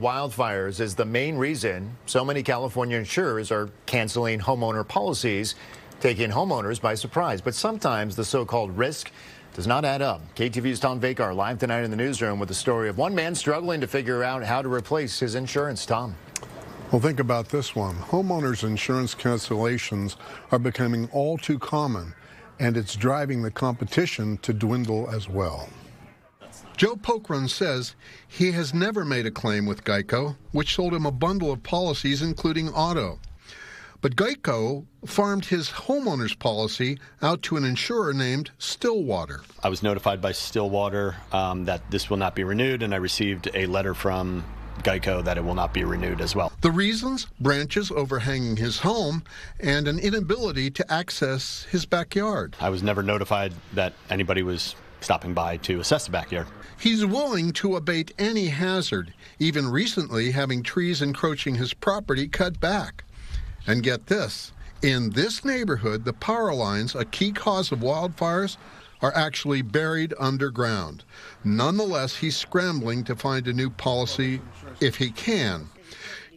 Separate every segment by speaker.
Speaker 1: Wildfires is the main reason so many California insurers are canceling homeowner policies, taking homeowners by surprise. But sometimes the so-called risk does not add up. KTV's Tom Vacar live tonight in the newsroom with the story of one man struggling to figure out how to replace his insurance. Tom.
Speaker 2: Well, think about this one. Homeowners insurance cancellations are becoming all too common, and it's driving the competition to dwindle as well. Joe Pokron says he has never made a claim with Geico, which sold him a bundle of policies, including auto. But Geico farmed his homeowner's policy out to an insurer named Stillwater.
Speaker 3: I was notified by Stillwater um, that this will not be renewed, and I received a letter from Geico that it will not be renewed as well.
Speaker 2: The reasons branches overhanging his home and an inability to access his backyard.
Speaker 3: I was never notified that anybody was stopping by to assess the backyard.
Speaker 2: He's willing to abate any hazard, even recently having trees encroaching his property cut back. And get this in this neighborhood, the power lines, a key cause of wildfires, are actually buried underground. Nonetheless, he's scrambling to find a new policy if he can.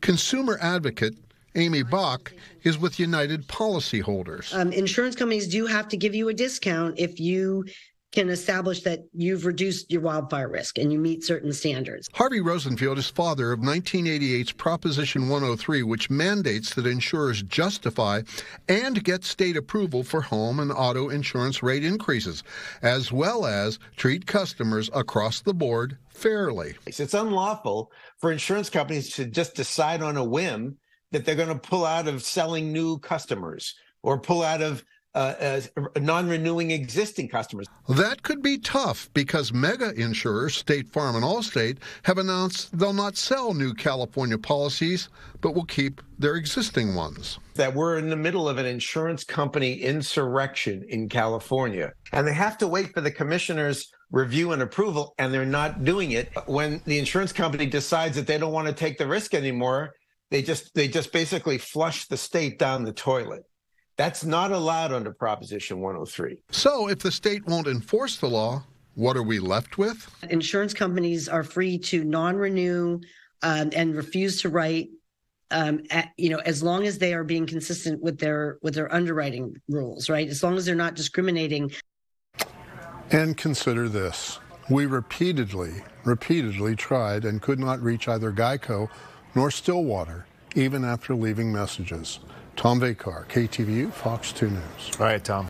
Speaker 2: Consumer advocate Amy Bach is with United Policyholders.
Speaker 4: Um, insurance companies do have to give you a discount if you can establish that you've reduced your wildfire risk and you meet certain standards.
Speaker 2: Harvey Rosenfield is father of 1988's Proposition 103, which mandates that insurers justify and get state approval for home and auto insurance rate increases, as well as treat customers across the board fairly.
Speaker 5: It's unlawful for insurance companies to just decide on a whim that they're going to pull out of selling new customers or pull out of uh, non-renewing existing customers.
Speaker 2: That could be tough because mega insurers, State Farm and Allstate, have announced they'll not sell new California policies, but will keep their existing ones.
Speaker 5: That we're in the middle of an insurance company insurrection in California, and they have to wait for the commissioners review and approval, and they're not doing it. When the insurance company decides that they don't want to take the risk anymore, they just they just basically flush the state down the toilet. That's not allowed under Proposition 103.
Speaker 2: So if the state won't enforce the law, what are we left with?
Speaker 4: Insurance companies are free to non-renew um, and refuse to write. Um, at, you know, as long as they are being consistent with their with their underwriting rules, right? As long as they're not discriminating.
Speaker 2: And consider this: we repeatedly, repeatedly tried and could not reach either Geico nor Stillwater, even after leaving messages. Tom Vacar, KTVU, Fox 2 News.
Speaker 1: All right, Tom.